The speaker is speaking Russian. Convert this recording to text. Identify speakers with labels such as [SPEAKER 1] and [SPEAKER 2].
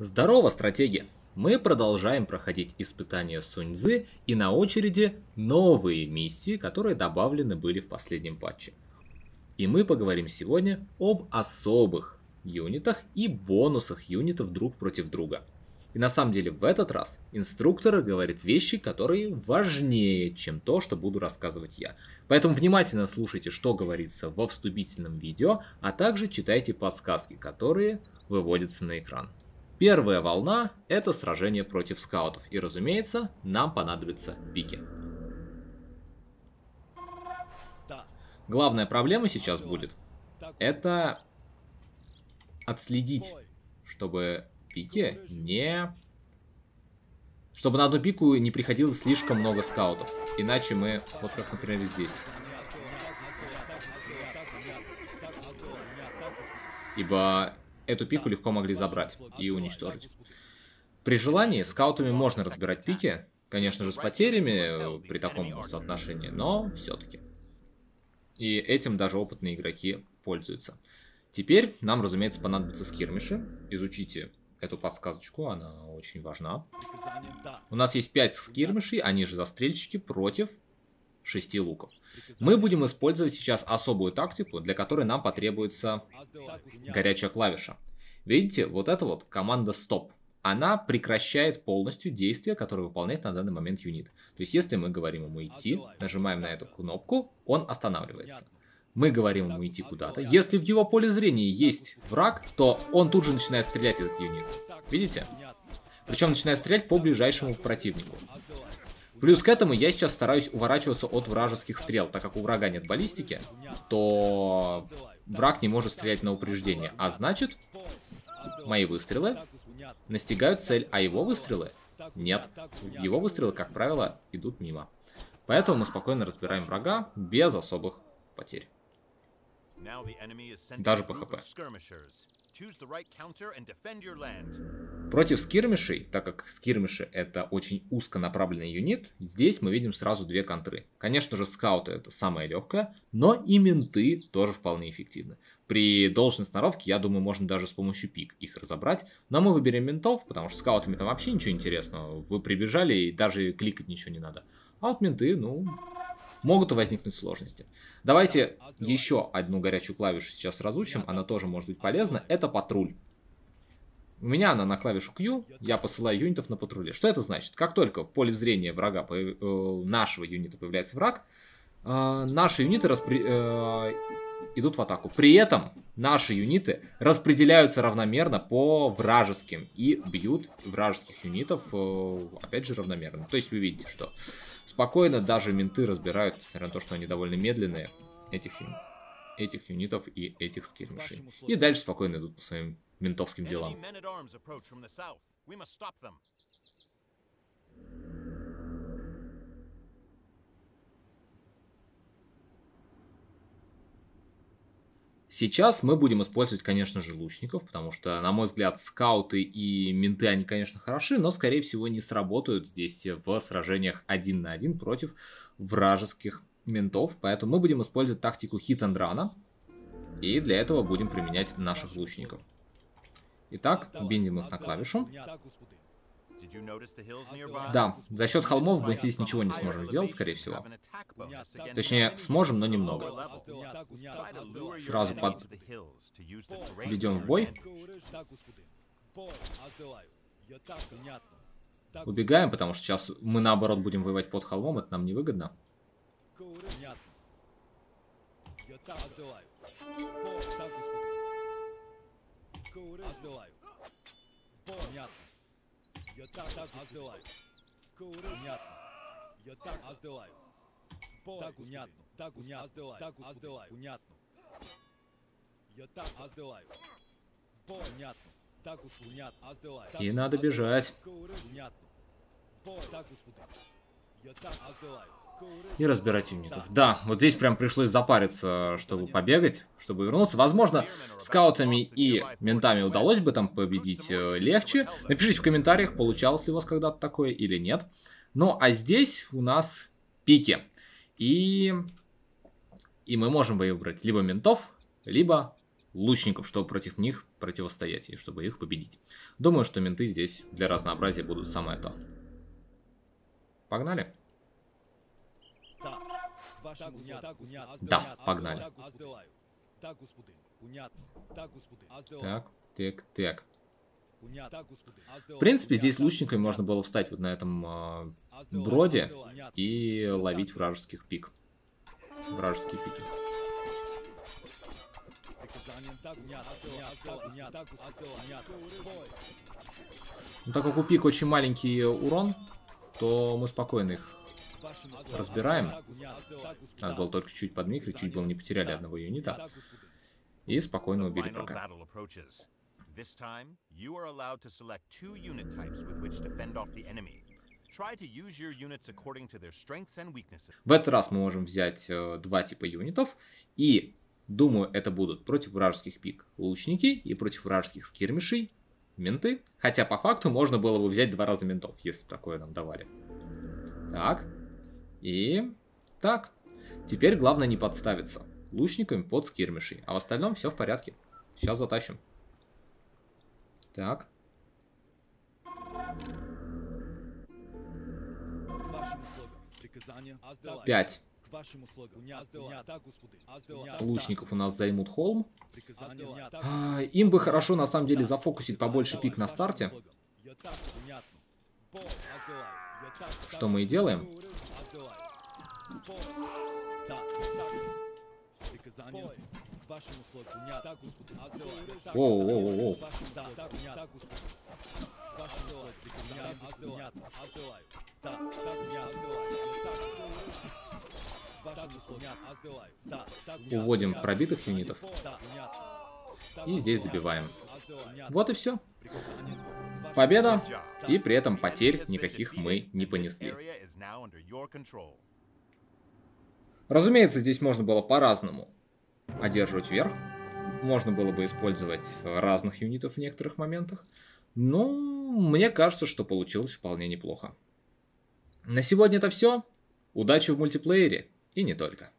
[SPEAKER 1] Здорово, стратеги! Мы продолжаем проходить испытания Суньзы и на очереди новые миссии, которые добавлены были в последнем патче. И мы поговорим сегодня об особых юнитах и бонусах юнитов друг против друга. И на самом деле в этот раз инструктор говорит вещи, которые важнее, чем то, что буду рассказывать я. Поэтому внимательно слушайте, что говорится во вступительном видео, а также читайте подсказки, которые выводятся на экран. Первая волна – это сражение против скаутов. И, разумеется, нам понадобятся пики. Главная проблема сейчас будет – это отследить, чтобы пике не... Чтобы на одну пику не приходилось слишком много скаутов. Иначе мы, вот как, например, здесь. Ибо эту пику легко могли забрать и уничтожить. При желании скаутами можно разбирать пики, конечно же с потерями при таком соотношении, но все-таки. И этим даже опытные игроки пользуются. Теперь нам, разумеется, понадобятся скирмиши. Изучите эту подсказочку, она очень важна. У нас есть 5 скирмишей, они же застрельщики против 6 луков. Мы будем использовать сейчас особую тактику, для которой нам потребуется горячая клавиша. Видите, вот это вот команда стоп. Она прекращает полностью действие, которое выполняет на данный момент юнит. То есть, если мы говорим ему идти, нажимаем на эту кнопку, он останавливается. Мы говорим ему идти куда-то. Если в его поле зрения есть враг, то он тут же начинает стрелять этот юнит. Видите? Причем начинает стрелять по ближайшему противнику. Плюс к этому я сейчас стараюсь уворачиваться от вражеских стрел, так как у врага нет баллистики, то враг не может стрелять на упреждение. А значит, мои выстрелы настигают цель, а его выстрелы нет. Его выстрелы, как правило, идут мимо. Поэтому мы спокойно разбираем врага без особых потерь. Даже по хп. Против скирмишей, так как скирмиши это очень узконаправленный юнит, здесь мы видим сразу две контры. Конечно же, скауты это самое легкое, но и менты тоже вполне эффективны. При должной сноровке, я думаю, можно даже с помощью пик их разобрать. Но мы выберем ментов, потому что скаутами там вообще ничего интересного. Вы прибежали и даже кликать ничего не надо. А вот менты, ну, могут возникнуть сложности. Давайте еще одну горячую клавишу сейчас разучим, она тоже может быть полезна. Это патруль. У меня она на клавишу Q, я посылаю юнитов на патруле. Что это значит? Как только в поле зрения врага, э, нашего юнита появляется враг, э, наши юниты распри... Э, идут в атаку. При этом наши юниты распределяются равномерно по вражеским и бьют вражеских юнитов, опять же, равномерно. То есть вы видите, что Спокойно даже менты разбирают, несмотря на то, что они довольно медленные, этих, этих юнитов и этих скирмишей. И дальше спокойно идут по своим ментовским делам. Сейчас мы будем использовать, конечно же, лучников, потому что, на мой взгляд, скауты и менты, они, конечно, хороши, но, скорее всего, не сработают здесь в сражениях один на один против вражеских ментов. Поэтому мы будем использовать тактику hit and run, и для этого будем применять наших лучников. Итак, биндим их на клавишу. Да, за счет холмов мы здесь ничего не сможем сделать, скорее всего. Точнее, сможем, но немного. Сразу под... Ведем в бой. Убегаем, потому что сейчас мы наоборот будем воевать под холмом, это нам невыгодно. Понятно. Я так оздылаю. Понятно. Я так оздылаю. Так понятно. Так оздылаю. Так оздылаю. Понятно. Я так оздылаю. Понятно. Так понятно. Оздылаю. И надо бежать. Понятно. Так, господи. Я так оздылаю и разбирать юнитов. Да, вот здесь прям пришлось запариться, чтобы побегать, чтобы вернуться. Возможно, скаутами и ментами удалось бы там победить э, легче. Напишите в комментариях, получалось ли у вас когда-то такое или нет. Ну, а здесь у нас пики. И, и мы можем выбрать либо ментов, либо лучников, чтобы против них противостоять и чтобы их победить. Думаю, что менты здесь для разнообразия будут самое то. Погнали? Да, погнали. Так, так, так. В принципе, здесь лучниками можно было встать вот на этом э, броде и ловить вражеских пик. Вражеские пики. Ну, так как у пик очень маленький урон, то мы спокойно их разбираем. Надо было только чуть подмикрить, чуть было не потеряли одного юнита. И спокойно убили врага. В этот раз мы можем взять э, два типа юнитов, и думаю, это будут против вражеских пик лучники и против вражеских скирмишей менты. Хотя по факту можно было бы взять два раза ментов, если такое нам давали. Так, и так. Теперь главное не подставиться лучниками под скирмишей. А в остальном все в порядке. Сейчас затащим. Так. Пять. Лучников у нас займут холм. А, им бы хорошо на самом деле зафокусить побольше пик на старте. Что мы и делаем. Воу, воу, воу, воу. Уводим пробитых юнитов. И здесь добиваем. Вот и все. Победа, и при этом потерь никаких мы не понесли. Разумеется, здесь можно было по-разному одерживать верх. Можно было бы использовать разных юнитов в некоторых моментах. Но мне кажется, что получилось вполне неплохо. На сегодня это все. Удачи в мультиплеере и не только.